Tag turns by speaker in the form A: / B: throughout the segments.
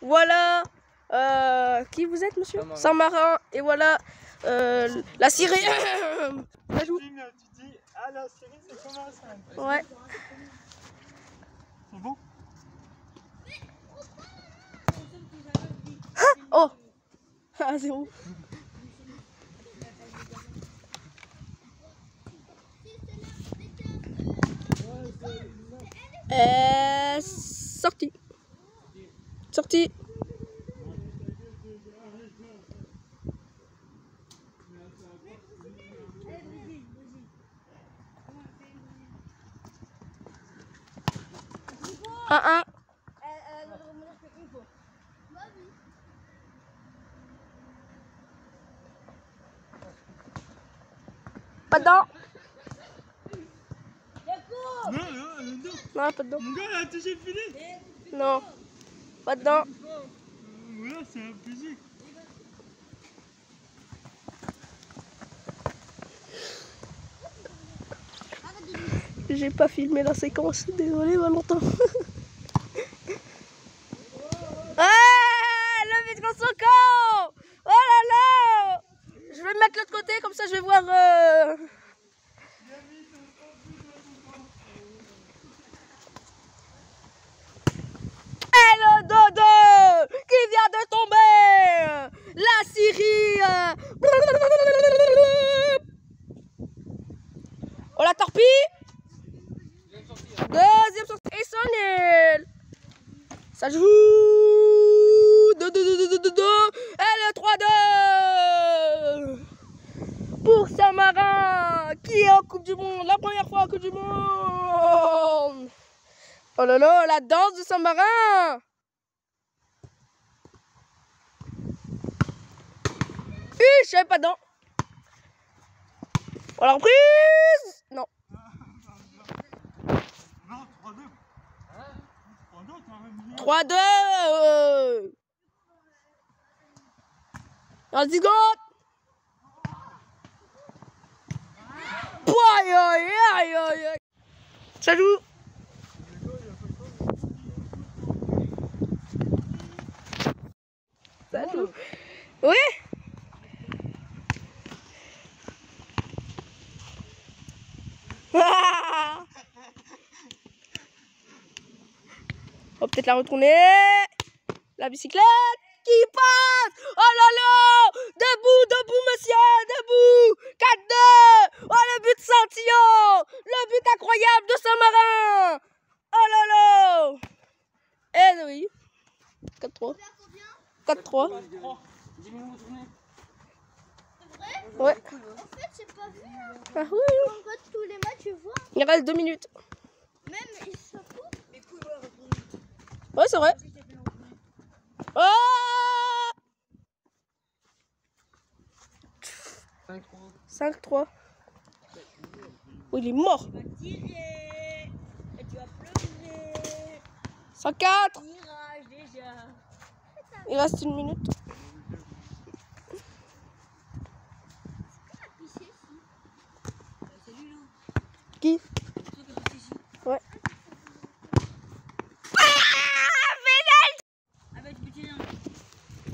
A: Voilà. Euh, qui vous êtes, monsieur
B: Saint-Marin.
A: Et voilà euh, la Syrie. Ça joue.
C: Tu dis, ah la série c'est comme un cinq.
A: Ouais.
C: C'est bon?
A: Oh Ah, zéro. Euh, sorti. Sorti. Un, un. Pas dedans.
C: Non, non, non, non.
A: Non, pas dedans.
C: Mon gars, il a touché le filet.
A: Non. Pas dedans.
C: Voilà, c'est abusé.
A: J'ai pas filmé la séquence, désolé Valentin. ah, le vide contre son camp Oh là là Je vais me mettre de l'autre côté, comme ça je vais voir... euh, Et le dodo qui vient de tomber La Syrie euh, On la torpille Deuxième sortie. Et son nul. Ça joue. 2 2 2 2 2 2 Et le 3-2. Pour Saint-Marin. Qui est en Coupe du Monde. La première fois en Coupe du Monde. Oh là là, la danse de Saint-Marin. Ih, je savais pas dedans. On la reprise. Non.
C: Non, 3-2.
B: Hein?
C: 3-2, t'as même mis.
A: 3-2 euh. Dans 10 secondes Pouah, aïe, aïe, aïe, aïe, aïe. Ça joue Ça joue Oui On va peut-être la retourner. La bicyclette qui passe. Oh là là Debout, debout, monsieur, debout 4-2 Oh, le but scintillant Le but incroyable de Saint-Marin Oh là là Eh oui 4-3. 4-3.
B: 10 minutes de tournée.
A: Ouais.
D: En fait, j'ai pas vu. Hein.
A: Ah oui.
D: On tous les matchs, je vois.
A: Il reste 2 minutes.
D: Même, ils s'en foutent.
A: Ouais, c'est vrai. Oh
B: 5-3.
A: 5-3. Oh, il est mort.
D: Tirer. Et tu vas pleurer.
A: 104.
D: Mirage déjà.
A: Il reste une minute. Qui Ouais.
D: Ah bah tu peux tirer un.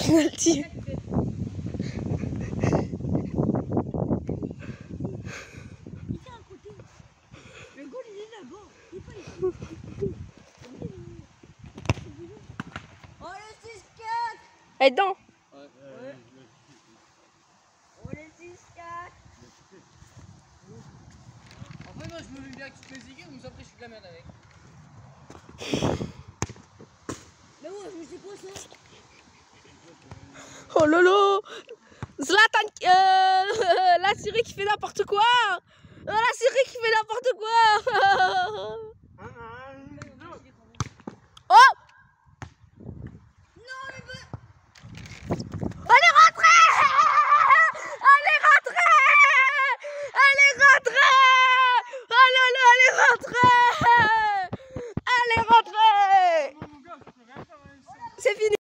D: Il tire à côté. Le goal il est là-bas. Il pas ici. Oh le 6-4
A: Elle est dedans.
D: Oh le 6-4
B: En fait, moi, je me mets bien te fais ziguer, mais après, je suis de la merde avec.
D: Mais ouais, mais c'est quoi ça?
A: Oh lolo. Zlatan, euh, la Syrie qui fait n'importe quoi. La Syrie qui fait n'importe quoi